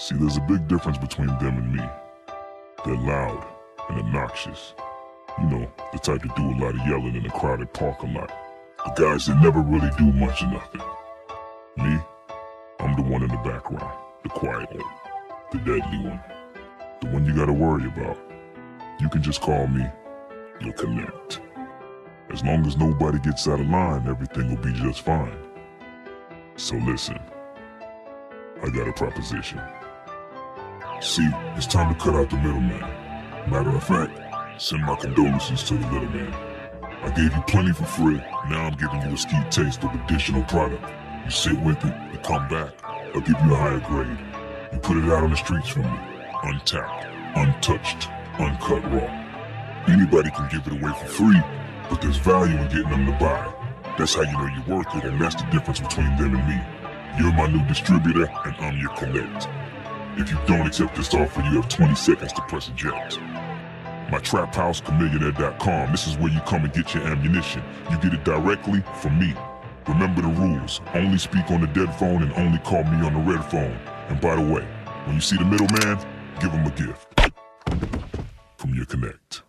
See, there's a big difference between them and me. They're loud and obnoxious. You know, the type to do a lot of yelling in a crowded parking lot. The guys that never really do much of nothing. Me, I'm the one in the background, the quiet one, the deadly one, the one you gotta worry about. You can just call me, you'll connect. As long as nobody gets out of line, everything will be just fine. So listen, I got a proposition. See, it's time to cut out the middleman. Matter of fact, send my condolences to the little man. I gave you plenty for free, now I'm giving you a ski taste of additional product. You sit with it, you come back, I'll give you a higher grade. You put it out on the streets for me, untapped, untouched, uncut raw. Anybody can give it away for free, but there's value in getting them to buy. That's how you know you're worth it, and that's the difference between them and me. You're my new distributor, and I'm your connect. If you don't accept this offer, you have 20 seconds to press eject. My trap house, chamillionaire.com. This is where you come and get your ammunition. You get it directly from me. Remember the rules. Only speak on the dead phone and only call me on the red phone. And by the way, when you see the middleman, give him a gift. From your connect.